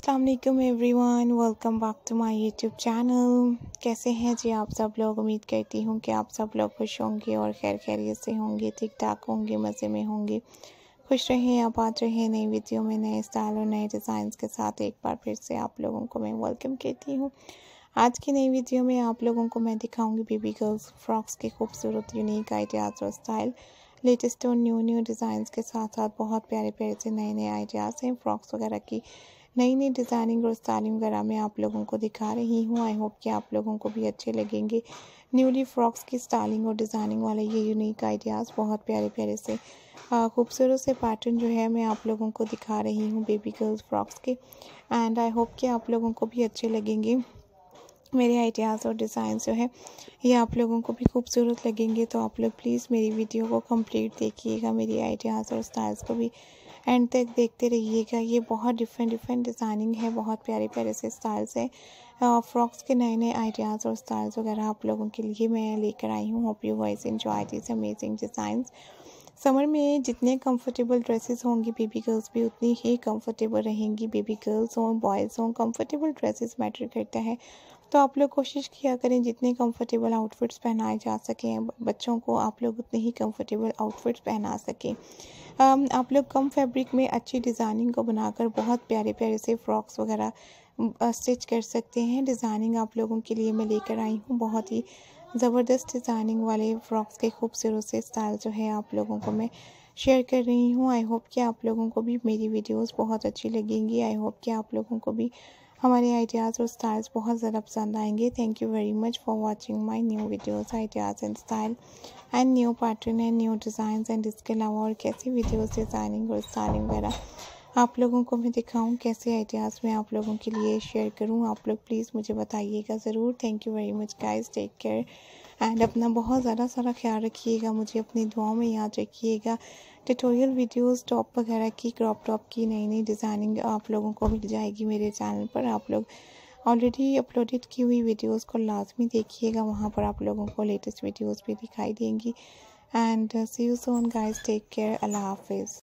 Aslam everyone welcome back to my YouTube channel कैसे हैं जी आप सब लोग? उम्मीद करती हूँ कि आप सब लोग खुश होंगे और खैर खैरियत से होंगे, ठीक ठाक होंगे, मज़े में होंगे। खुश रहें आप आबाद रहें, नई वीडियो में, नए स्टाइल और नए डिज़ाइन के साथ एक बार फिर से आप लोगों को मैं वेलकम कहती हूँ। आज की नई वीडियो में आप लोगों को मैं दिखाऊँगी बेबी गर्ल्स फ्रॉक्स के खूबसूरत यूनिक आइडियाज़ और स्टाइल लेटेस्ट और न्यू न्यू डिज़ाइंस के साथ साथ बहुत प्यारे प्यारे से नए नए आइडियाज़ हैं। फ्रॉक्स वगैरह की नई नई डिज़ाइनिंग और स्टाइलिंग वगैरह मैं आप लोगों को दिखा रही हूँ। आई होप कि आप लोगों को भी अच्छे लगेंगे। न्यूली फ्रॉक्स की स्टाइलिंग और डिज़ाइनिंग वाले ये यूनिक आइडियाज़ बहुत प्यारे प्यारे से खूबसूरत से पैटर्न जो है मैं आप लोगों को दिखा रही हूँ बेबी गर्ल्स फ्रॉक्स के। एंड आई होप कि आप लोगों को भी अच्छे लगेंगे। मेरे आइडियाज़ और डिज़ाइन जो है, ये आप लोगों को भी खूबसूरत लगेंगे। तो आप लोग प्लीज़ मेरी वीडियो को कंप्लीट देखिएगा। मेरी आइडियाज़ और स्टाइल्स को भी एंड तक देखते रहिएगा। ये बहुत डिफरेंट डिफरेंट डिज़ाइनिंग है, बहुत प्यारे प्यारे से स्टाइल्स है। फ्रॉक्स के नए नए आइडियाज़ और स्टाइल्स वगैरह आप लोगों के लिए मैं लेकर आई हूँ। Hope you wise enjoy this amazing designs summer में जितने कंफर्टेबल ड्रेसेस होंगी बेबी गर्ल्स भी उतनी ही कंफर्टेबल रहेंगी। बेबी गर्ल्स हों बॉयज़ हों कंफर्टेबल ड्रेसेस मैटर करता है। तो आप लोग कोशिश किया करें जितने कंफर्टेबल आउटफिट्स पहनाए जा सकें। बच्चों को आप लोग उतने ही कंफर्टेबल आउटफिट्स पहना सकें। आप लोग कम फैब्रिक में अच्छी डिज़ाइनिंग को बनाकर बहुत प्यारे प्यारे से फ्रॉक्स वगैरह स्टिच कर सकते हैं। डिज़ाइनिंग आप लोगों के लिए मैं लेकर आई हूँ। बहुत ही ज़बरदस्त डिज़ाइनिंग वाले फ्रॉक्स के खूबसूरत से स्टाइल जो है आप लोगों को मैं शेयर कर रही हूँ। आई होप कि आप लोगों को भी मेरी वीडियोस बहुत अच्छी लगेंगी। आई होप कि आप लोगों को भी हमारे आइडियाज़ और स्टाइल्स बहुत ज़्यादा पसंद आएँगे। Thank you very much for watching my new videos ideas and style and new pattern and new design and इसके अलावा और कैसी वीडियोज़ डिज़ाइनिंग और स्टाइलिंग वगैरह आप लोगों को मैं दिखाऊँ, कैसे आइडियाज़ मैं आप लोगों के लिए शेयर करूँ, आप लोग प्लीज़ मुझे बताइएगा ज़रूर। Thank you very much guys take care and अपना बहुत ज़्यादा सारा ख्याल रखिएगा, मुझे अपनी दुआओं में याद रखिएगा। ट्यूटोरियल वीडियोस टॉप वगैरह की क्रॉप टॉप की नई नई डिज़ाइनिंग आप लोगों को मिल जाएगी मेरे चैनल पर। आप लोग ऑलरेडी अपलोडेड की हुई वीडियोस को लाजमी देखिएगा, वहाँ पर आप लोगों को लेटेस्ट वीडियोस भी दिखाई देंगी। And see you soon guys take care Allah हाफिज़